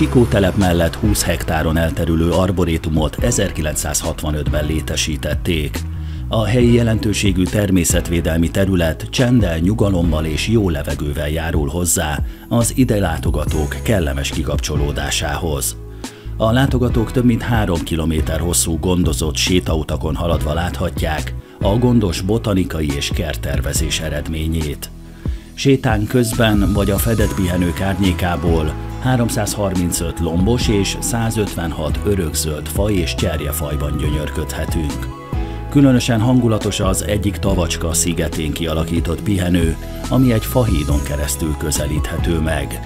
Csikó telep mellett 20 hektáron elterülő arborétumot 1965-ben létesítették. A helyi jelentőségű természetvédelmi terület csenddel, nyugalommal és jó levegővel járul hozzá az ide látogatók kellemes kikapcsolódásához. A látogatók több mint három kilométer hosszú gondozott sétautakon haladva láthatják a gondos botanikai és kerttervezés eredményét. Sétán közben vagy a fedett pihenők árnyékából 335 lombos és 156 örökzöld faj és cserjefajban gyönyörködhetünk. Különösen hangulatos az egyik tavacska szigetén kialakított pihenő, ami egy fahídon keresztül közelíthető meg.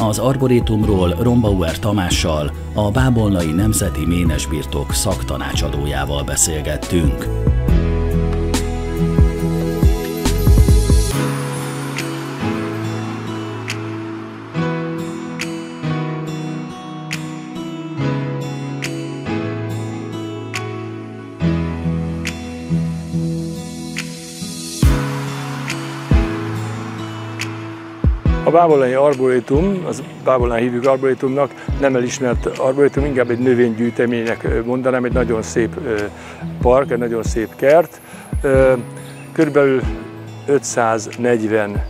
Az arborétumról Rombauer Tamással, a Bábolnai Nemzeti Ménesbirtok szaktanácsadójával beszélgettünk. A bábolai arborétum, az bábolán hívjuk arborétumnak, nem elismert arborétum, inkább egy növénygyűjteménynek mondanám, egy nagyon szép park, egy nagyon szép kert. Körülbelül 540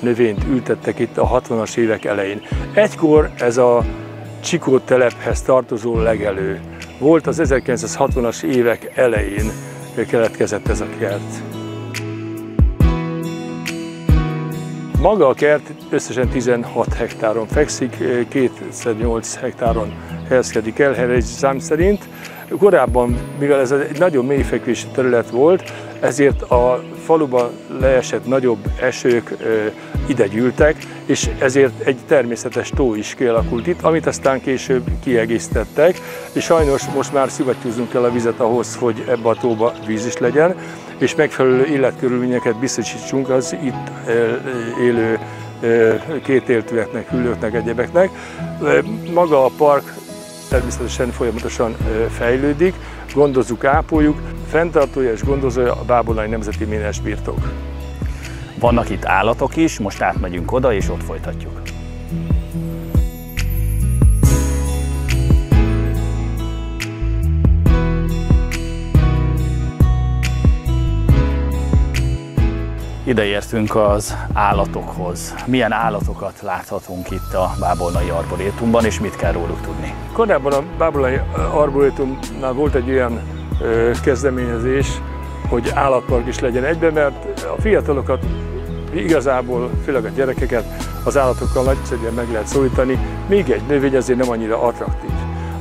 növényt ültettek itt a 60-as évek elején. Egykor ez a Csikó telephez tartozó legelő. Volt az 1960-as évek elején keletkezett ez a kert. Maga a kert összesen 16 hektáron fekszik, 208 hektáron helyezkedik el egy szám szerint. Korábban, mivel ez egy nagyon mélyfekvési terület volt, ezért a faluba leesett nagyobb esők ide gyűltek, és ezért egy természetes tó is kialakult itt, amit aztán később kiegészítettek, és sajnos most már szivattyúznunk kell a vizet ahhoz, hogy ebbe a tóba víz is legyen, és megfelelő életkörülményeket biztosítsunk az itt élő kétéltőeknek, hüllőknek, egyebeknek. Maga a park természetesen folyamatosan fejlődik, gondozzuk, ápoljuk, fenntartója és gondozója a Bábolai Nemzeti Ménes Birtok. Vannak itt állatok is, most átmegyünk oda és ott folytatjuk. Ide értünk az állatokhoz. Milyen állatokat láthatunk itt a Bábolnai Arborétumban, és mit kell róluk tudni? Korábban a Bábolnai Arborétumnál volt egy olyan kezdeményezés, hogy állatpark is legyen egyben, mert a fiatalokat igazából, főleg a gyerekeket az állatokkal nagyszerűen meg lehet szólítani, még egy növény azért nem annyira attraktív.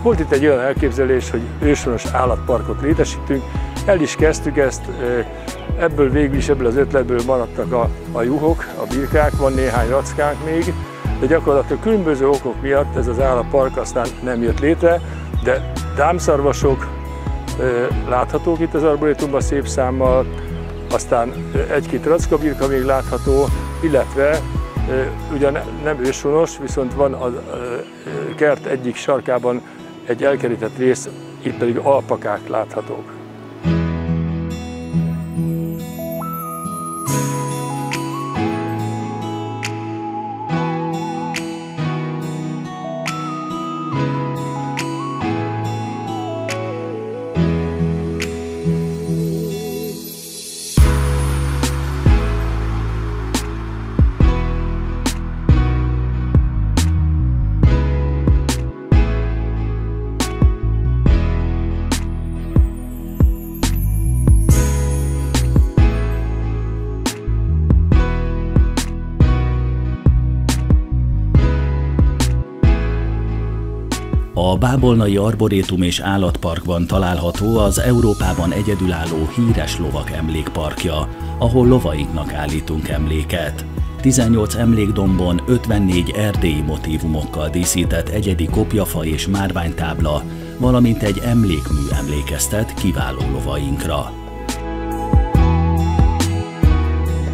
Volt itt egy olyan elképzelés, hogy őshonos állatparkot létesítünk, el is kezdtük ezt, ebből végül is, ebből az ötletből maradtak a, a juhok, a birkák, van néhány rackánk még, de gyakorlatilag különböző okok miatt ez az állatpark aztán nem jött létre, de dámszarvasok láthatók itt az arborétumban szép számmal, aztán egy-két rackabirka még látható, illetve ugyan nem őshonos, viszont van a kert egyik sarkában egy elkerített rész, itt pedig alpakák láthatók. Bábolnai Arborétum és Állatparkban található az Európában egyedülálló híres lovak emlékparkja, ahol lovainknak állítunk emléket. 18 emlékdombon 54 erdélyi motívumokkal díszített egyedi kopjafa és márványtábla, valamint egy emlékmű emlékeztet kiváló lovainkra.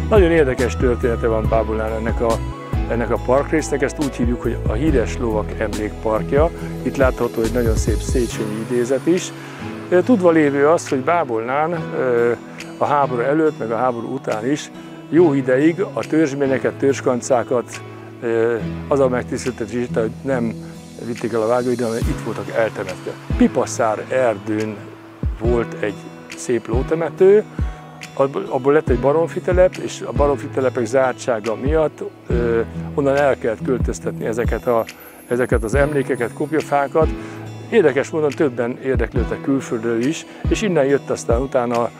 Nagyon érdekes története van Bábulán ennek a ennek a parkrésznek, ezt úgy hívjuk, hogy a Híres Lovak Emlékparkja. Itt látható egy nagyon szép Széchenyi idézet is. Tudva lévő az, hogy Bábolnán a háború előtt, meg a háború után is jó ideig a törzsményeket, törzskancákat az a megtiszteltetés, hogy nem vitték el a vágóidő, hanem itt voltak eltemetve. Pipaszár erdőn volt egy szép lótemető, abból lett egy baromfitelep, és a baromfitelepek zártsága miatt ö, onnan el kellett költöztetni ezeket, a, ezeket az emlékeket, kopjafákat. Érdekes módon többen érdeklődtek külföldről is, és innen jött aztán utána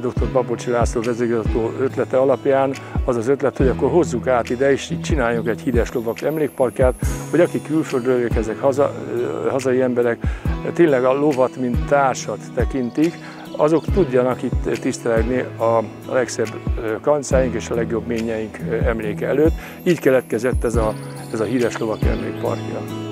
dr. Babocsi László vezérigazgató ötlete alapján az az ötlet, hogy akkor hozzuk át ide, és csináljunk egy híres lovak emlékparkját, hogy akik külföldről érkeznek, haza, hazai emberek, tényleg a lovat, mint társat tekintik, azok tudjanak itt tisztelegni a legszebb kancáink és a legjobb ményeink emléke előtt. Így keletkezett ez a, ez a híres lovak emlékparkja.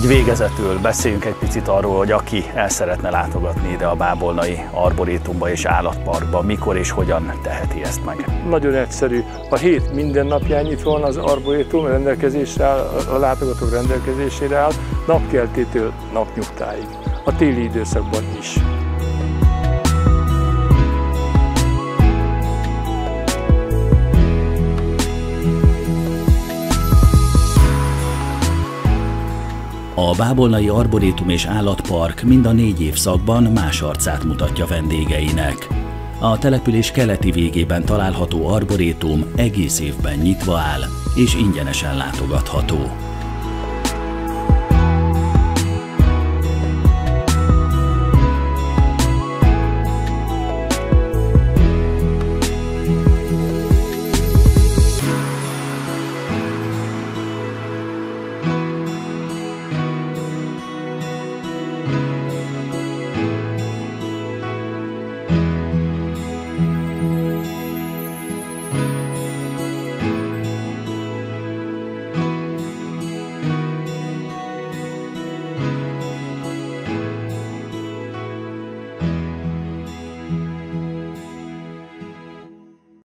Így végezetül beszéljünk egy picit arról, hogy aki el szeretne látogatni ide a Bábolnai Arborétumba és Állatparkba, mikor és hogyan teheti ezt meg. Nagyon egyszerű. A hét minden napján nyitva van az Arborétum, rendelkezésre áll, a látogatók rendelkezésére áll, napkeltétől napnyugtáig. A téli időszakban is. A Bábolnai Arborétum és Állatpark mind a négy évszakban más arcát mutatja vendégeinek. A település keleti végében található arborétum egész évben nyitva áll és ingyenesen látogatható.